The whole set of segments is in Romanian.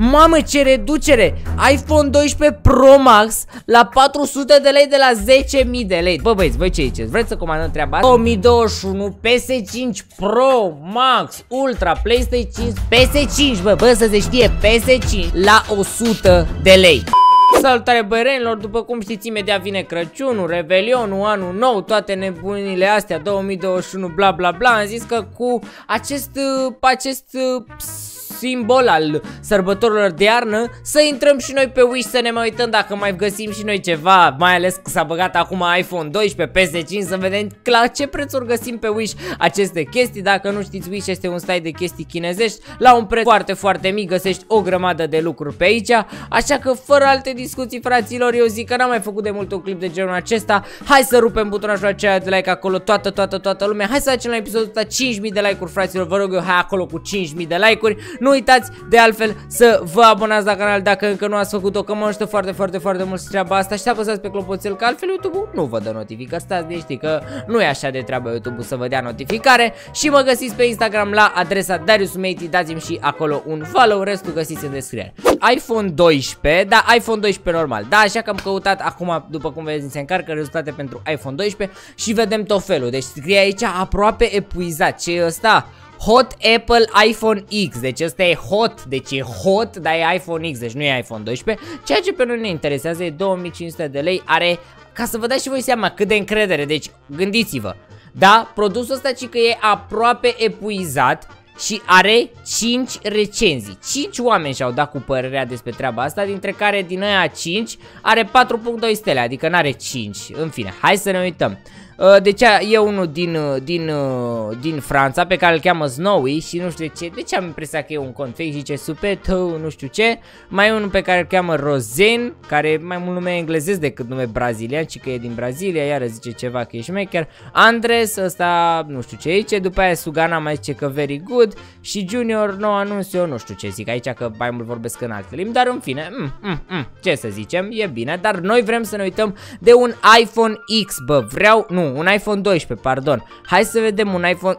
Mamă, ce reducere! iPhone 12 Pro Max la 400 de lei de la 10.000 de lei. Bă, băieți, voi ce ziceți? Vreți să comandăm treaba asta? 2021 PS5 Pro Max Ultra PlayStation 5 PS5, bă, bă, să se știe PS5 la 100 de lei. Salutare bărenilor, după cum știți imediat vine Crăciunul, Revelionul, Anul Nou, toate nebunile astea, 2021, bla bla bla, am zis că cu acest, uh, acest uh, simbol al sărbătorilor de iarnă, să intrăm și noi pe Wish să ne mai uităm dacă mai găsim și noi ceva, mai ales că s-a băgat acum iPhone 12, PS5, să vedem la ce prețuri găsim pe Wish aceste chestii. Dacă nu știți, Wish este un site de chestii chinezești, la un preț foarte, foarte mic găsești o grămadă de lucruri pe aici, așa că fără alte discuții, fraților, eu zic că n-am mai făcut de mult un clip de genul acesta, hai să rupem butonul aceea de like acolo, toată, toată, toată lumea, hai să facem la episodul ăsta 5000 de like-uri, fraților, vă rog eu, hai acolo cu 5000 de like-uri, nu uitați de altfel să vă abonați la canal dacă încă nu ați făcut-o, că mă ajută foarte, foarte, foarte mult treaba asta și să apăsați pe clopoțel, că altfel YouTube-ul nu vă dă notificări. Stați de că nu e așa de treabă YouTube-ul să vă dea notificare și mă găsiți pe Instagram la adresa Darius Meiti, dați-mi și acolo un follow, restul găsiți în descriere. iPhone 12, da, iPhone 12 normal, da, așa că am căutat acum, după cum vedeți, se încarcă rezultate pentru iPhone 12 și vedem tot felul, deci scrie aici aproape epuizat, ce e ăsta? Hot Apple iPhone X. Deci ăsta e hot, deci e hot, dar e iPhone X, deci nu e iPhone 12 Ceea ce pe noi ne interesează e 2500 de lei Are, ca să vă dați și voi seama cât de încredere Deci gândiți-vă. Da, produsul ăsta ci că e aproape epuizat și are 5 recenzii. 5 oameni și-au dat cu părerea despre treaba asta Dintre care din aia 5 are 4.2 stele Adică n-are 5 În fine, hai să ne uităm. Uh, deci e unul din, uh, din, uh, din Franța pe care îl cheamă Snowy și nu știu de ce, de ce am impresia că e un cont fake, zice Supet, nu știu ce. Mai e unul pe care îl cheamă Rosen, care e mai mult nume englezesc decât nume brazilian, ci că e din Brazilia, iar zice ceva că e șmecher. Andres, ăsta nu știu ce zice, după aia Sugana mai zice că very good și Junior nou anunț eu nu știu ce zic aici că mai mult vorbesc în alte limbi, dar în fine, mm, mm, mm, ce să zicem, e bine, dar noi vrem să ne uităm de un iPhone X, bă, vreau, nu, un iPhone 12, pardon. Hai să vedem un iPhone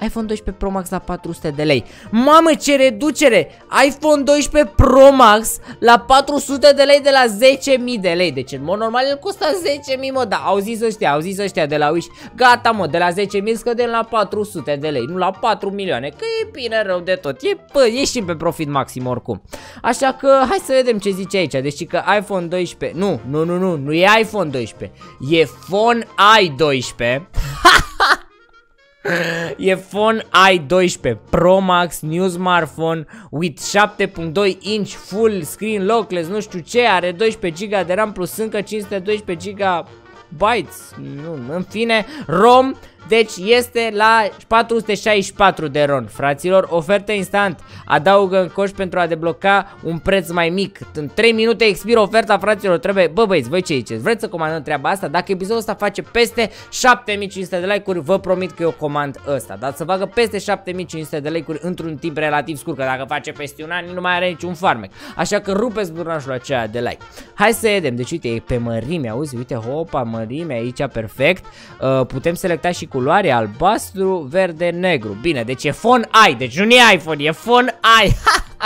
iPhone 12 Pro Max la 400 de lei. Mamă ce reducere! iPhone 12 Pro Max la 400 de lei de la 10.000 de lei. Deci în mod normal el costă 10.000 mă Da au zis ăștia, au zis ăștia de la Wish. Gata mă, de la 10.000 scădem la 400 de lei Nu la 4 milioane Că e bine rău de tot. E, pă, ieșim pe profit maxim oricum. Așa că hai să vedem ce zice aici. Deci că iPhone 12 Nu, nu, nu, nu, nu e iPhone 12 E Phone i12 E phone i12 Pro Max New Smartphone with 7.2 inch full screen lockless, nu știu ce, are 12 GB de RAM plus încă 512 GB bytes, nu, în fine, ROM deci este la 464 de ron, fraților, ofertă instant. Adaugă în coș pentru a debloca un preț mai mic. În 3 minute expiră oferta, fraților, trebuie... Bă, băieți, voi ce ziceți? Vreți să comandăm treaba asta? Dacă episodul ăsta face peste 7500 de like-uri, vă promit că eu comand ăsta. Dar să facă peste 7500 de like-uri într-un timp relativ scurt, că dacă face peste un an, nu mai are niciun farmec. Așa că rupeți butonul aceea de like. Hai să vedem. Deci, uite, e pe mărime, auzi? Uite, hopa, mărime aici, perfect. Uh, putem selecta și culoare albastru, verde, negru. Bine, deci e Phone i, deci nu e iPhone, e Phone i.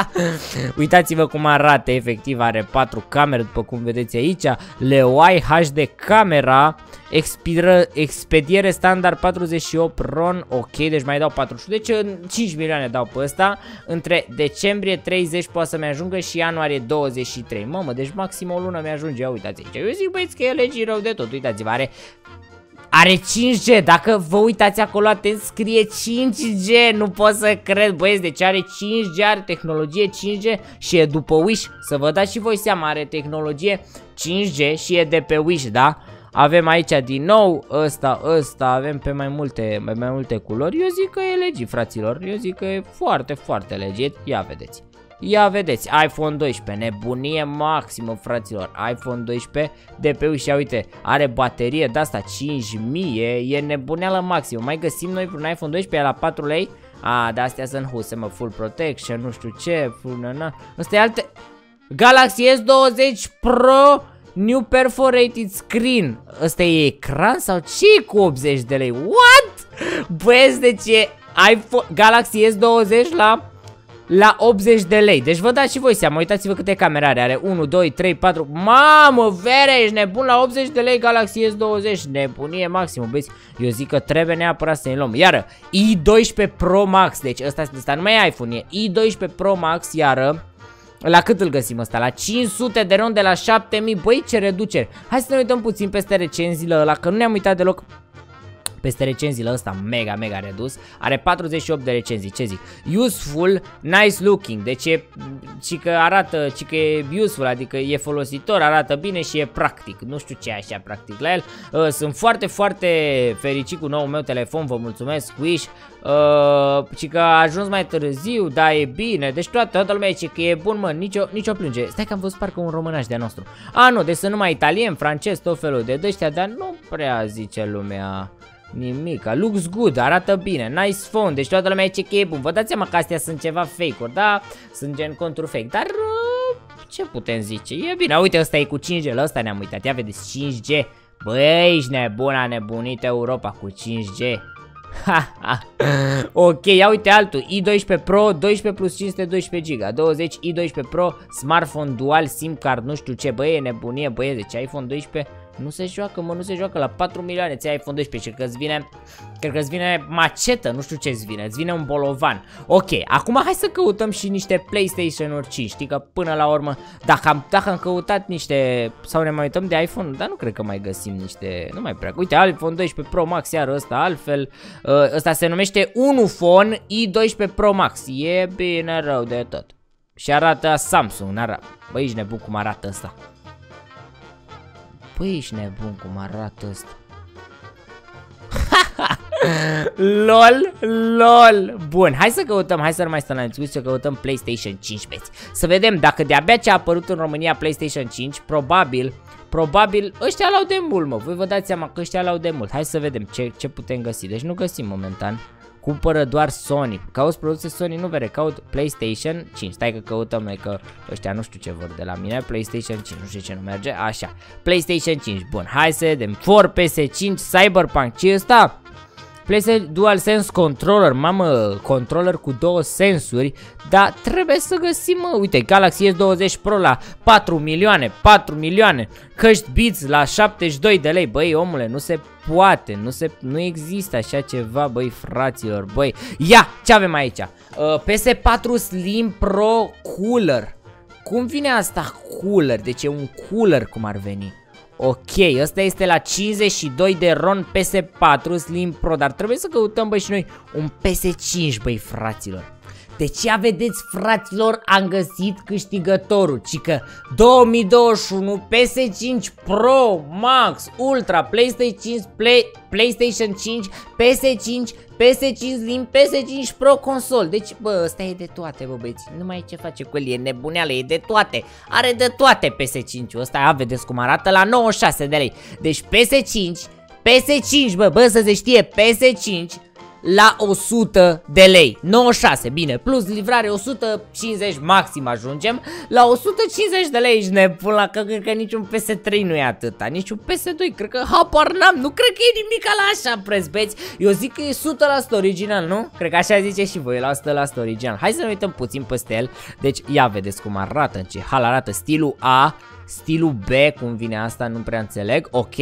Uitați-vă cum arată, efectiv are 4 camere, după cum vedeți aici. Leoai HD camera, expiră, expediere standard 48 RON, ok, deci mai dau 48, deci 5 milioane dau pe ăsta. Între decembrie 30 poate să-mi ajungă și ianuarie 23. Mamă, deci maxim o lună mi-ajunge, uitați aici. Eu zic băieți că e legii rău de tot, uitați-vă, are are 5G, dacă vă uitați acolo atent scrie 5G, nu pot să cred băieți, deci are 5G, are tehnologie 5G și e după Wish, să vă dați și voi seama, are tehnologie 5G și e de pe Wish, da? Avem aici din nou ăsta, ăsta, avem pe mai multe, mai, mai multe culori, eu zic că e legit fraților, eu zic că e foarte, foarte legit, ia vedeți. Ia vedeți, iPhone 12, nebunie maximă, fraților. iPhone 12 de pe ușa, uite, are baterie de asta 5000, e nebuneală maximă. Mai găsim noi un iPhone 12 la 4 lei? A, de astea sunt huse, mă, full protection, nu știu ce, full, na, na. Asta e alte... Galaxy S20 Pro New Perforated Screen. Ăsta e ecran sau ce cu 80 de lei? What? Băieți, deci e iPhone Galaxy S20 la la 80 de lei. Deci vă dați și voi seama, uitați-vă câte camere are. Are 1, 2, 3, 4. Mamă, vere, ești nebun la 80 de lei Galaxy S20. Nebunie maximum, băieți. Eu zic că trebuie neapărat să-i luăm. Iară, i12 Pro Max. Deci ăsta, ăsta nu mai e iPhone, e i12 Pro Max, iară. La cât îl găsim ăsta? La 500 de ron de la 7000. Băi, ce reduceri. Hai să ne uităm puțin peste recenziile ăla, că nu ne-am uitat deloc peste recenziile ăsta mega, mega redus. Are 48 de recenzii, ce zic? Useful, nice looking, deci e, și că arată, și că e useful, adică e folositor, arată bine și e practic. Nu știu ce e așa practic la el. Uh, sunt foarte, foarte fericit cu noul meu telefon, vă mulțumesc, Wish. Uh, și că a ajuns mai târziu, da, e bine. Deci toată, toată lumea zice că e bun, mă, nicio, nicio plânge. Stai că am văzut parcă un românaș de-a nostru. A, nu, deci sunt numai italien, francez, tot felul de dăștia, dar nu prea zice lumea Nimica, looks good, arată bine, nice phone, deci toată lumea zice că e bun. Vă dați seama că astea sunt ceva fake-uri, da? Sunt gen contru fake, dar uh, ce putem zice? E bine, uite ăsta e cu 5G, la ăsta ne-am uitat, ia vedeți, 5G. Băi, ești nebuna, nebunit Europa cu 5G. ok, ia uite altul, i12 Pro, 12 plus 512 GB, 20 i12 Pro, smartphone dual, SIM card, nu știu ce, băie, nebunie, băie, deci iPhone 12 nu se joacă, mă, nu se joacă la 4 milioane, ți iPhone 12 și că îți vine, cred că îți vine macetă, nu știu ce îți vine, îți vine un bolovan. Ok, acum hai să căutăm și niște PlayStation-uri 5, știi că până la urmă, dacă am, dacă am căutat niște, sau ne mai uităm de iPhone, dar nu cred că mai găsim niște, nu mai prea. Uite, iPhone 12 Pro Max, iar ăsta altfel, uh, ăsta se numește Unufone i12 Pro Max, e bine rău de tot. Și arată Samsung, arată. Băi, ești nebun cum arată ăsta. Păi ești nebun cum arată ăsta. LOL, LOL. Bun, hai să căutăm, hai să nu mai stăm la înțeles să căutăm PlayStation 5 beți Să vedem dacă de-abia ce a apărut în România PlayStation 5 Probabil, probabil ăștia l-au de mult mă. Voi vă dați seama că ăștia l-au de mult. Hai să vedem ce, ce putem găsi. Deci nu găsim momentan Cumpără doar Sony. Cauți produse Sony, nu vere, caut PlayStation 5. Stai că căutăm noi că ăștia nu știu ce vor de la mine. PlayStation 5, nu știu ce nu merge. Așa. PlayStation 5. Bun, hai să vedem. For PS5 Cyberpunk. Ce e ăsta? PlayStation DualSense Controller, mamă, controller cu două sensuri, dar trebuie să găsim, mă, uite, Galaxy S20 Pro la 4 milioane, 4 milioane, căști Beats la 72 de lei, băi, omule, nu se poate, nu, se, nu există așa ceva, băi, fraților, băi, ia, ce avem aici? Uh, PS4 Slim Pro Cooler, cum vine asta cooler, deci e un cooler cum ar veni? Ok, ăsta este la 52 de RON PS4 Slim Pro, dar trebuie să căutăm, băi, și noi un PS5, băi, fraților. Deci ia vedeți fraților, am găsit câștigătorul, ci că 2021 PS5 Pro Max Ultra PlayStation 5 Play, PlayStation 5 PS5 PS5 Slim, PS5 Pro consol. Deci, bă, ăsta e de toate, bă, băieți. Nu mai e ce face cu el, e nebuneală, e de toate. Are de toate PS5-ul ăsta, ia vedeți cum arată la 96 de lei. Deci PS5, PS5, bă, bă, să se știe, PS5 la 100 de lei. 96, bine, plus livrare 150 maxim ajungem. La 150 de lei ești nebun la că cred că niciun PS3 nu e atâta Niciun PS2, cred că habar n-am Nu cred că e nimic la așa preț, beți Eu zic că e 100% original, nu? Cred că așa zice și voi, la 100% original. Hai să ne uităm puțin peste el. Deci ia vedeți cum arată, în ce hal arată Stilul A, stilul B, cum vine asta, nu prea înțeleg Ok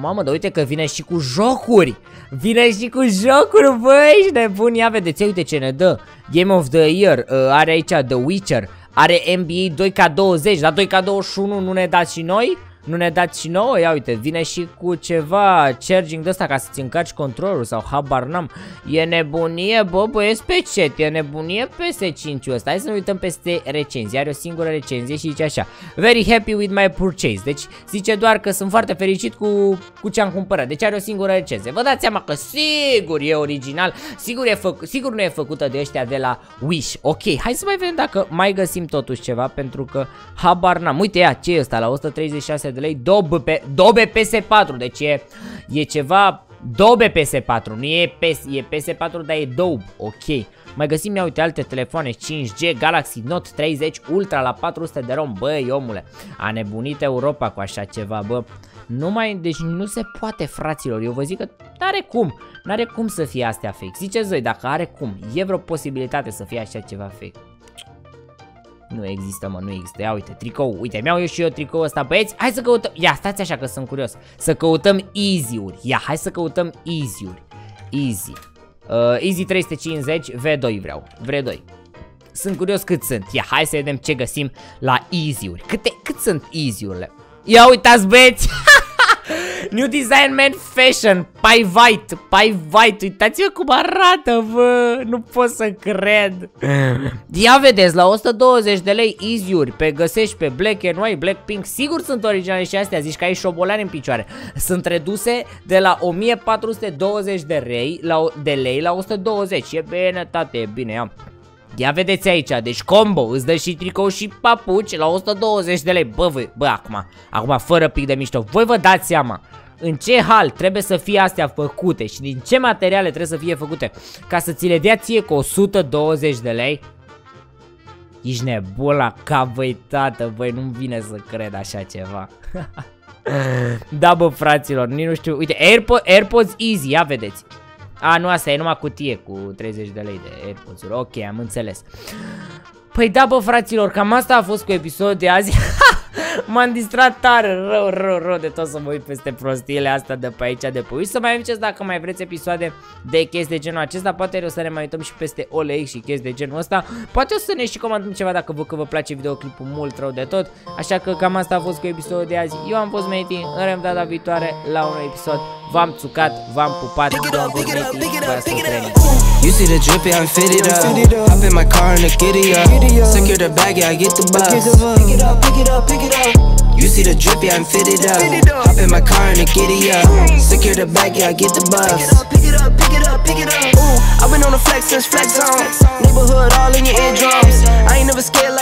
Mamă, dar uite că vine și cu jocuri Vine și cu jocuri, băi, ești nebun Ia vedeți, uite ce ne dă Game of the Year, uh, are aici The Witcher Are NBA 2K20 La 2K21 nu ne dați și noi? Nu ne dați și nouă? Ia uite, vine și cu ceva charging de ăsta ca să-ți încarci controlul sau habar n-am. E nebunie, bă, băieți pe chat, e nebunie PS5-ul ăsta. Hai să ne uităm peste recenzii. Are o singură recenzie și zice așa. Very happy with my purchase. Deci zice doar că sunt foarte fericit cu, cu ce am cumpărat. Deci are o singură recenzie. Vă dați seama că sigur e original, sigur, e făc sigur nu e făcută de ăștia de la Wish. Ok, hai să mai vedem dacă mai găsim totuși ceva pentru că habar n-am. Uite, ia, ce e ăsta la 136 de lei, Dobe, pe, Dobe PS4, deci e, e ceva Dobe PS4, nu e, PS, e PS4, dar e Dobe, ok. Mai găsim, ia uite, alte telefoane 5G, Galaxy Note 30 Ultra la 400 de ROM, băi omule, a nebunit Europa cu așa ceva, bă. Nu mai, deci nu se poate, fraților. Eu vă zic că n-are cum. N-are cum să fie astea fake. Ziceți voi, dacă are cum, e vreo posibilitate să fie așa ceva fake. Nu există, mă, nu există. Ia uite, tricou. Uite, mi-au eu și eu tricou ăsta, băieți. Hai să căutăm. Ia, stați așa că sunt curios. Să căutăm easy-uri. Ia, hai să căutăm easy-uri. Easy. Uh, easy 350, V2 vreau. V2. Sunt curios cât sunt. Ia, hai să vedem ce găsim la easy-uri. Câte, cât sunt easy-urile? Ia uitați, băieți! New Design Man Fashion, Pai White, Pai White, uitați-vă cum arată, bă, nu pot să cred. Ia vedeți, la 120 de lei easy-uri, pe găsești pe Black and White, Black Pink, sigur sunt originale și astea, zici că ai șobolani în picioare. Sunt reduse de la 1420 de lei la, de lei la 120, e bine, tate, e bine, ia. Ia vedeți aici, deci combo, îți dă și tricou și papuci la 120 de lei. Bă, voi, bă, acum, acum fără pic de mișto, voi vă dați seama în ce hal trebuie să fie astea făcute și din ce materiale trebuie să fie făcute ca să ți le dea ție cu 120 de lei? Ești nebun la cap, băi, tată, băi, nu-mi vine să cred așa ceva. da, bă, fraților, nici nu știu. Uite, Airpo AirPods Easy, ia vedeți. A, nu, asta e numai cutie cu 30 de lei de AirPods-uri. Ok, am înțeles. Păi da, bă, fraților, cam asta a fost cu episodul de azi. M-am distrat tare, rău, rău, rău de tot să mă uit peste prostiile astea de pe aici, de pe aici. Să mai aviceți dacă mai vreți episoade de chestii de genul acesta. Poate o să ne mai uităm și peste OLX și chestii de genul ăsta. Poate o să ne și comandăm ceva dacă vă că vă place videoclipul mult rău de tot. Așa că cam asta a fost cu episodul de azi. Eu am fost Meti, în rem data viitoare la un episod. V-am țucat, v-am pupat, eu am fost Meti, vă ascult You see the drippy, I'm fitted up. Hop in my car and the giddy up. Secure the bag, yeah, I get the bus. Pick it up, pick it up, pick it up. You see the drippy, I'm fitted up. Hop in my car and the giddy up. Secure the bag, yeah, I get the bus. Pick it up, pick it up, pick it up. Ooh, I've been on the flex since flex on. Neighborhood all in your eardrums. I ain't never scared.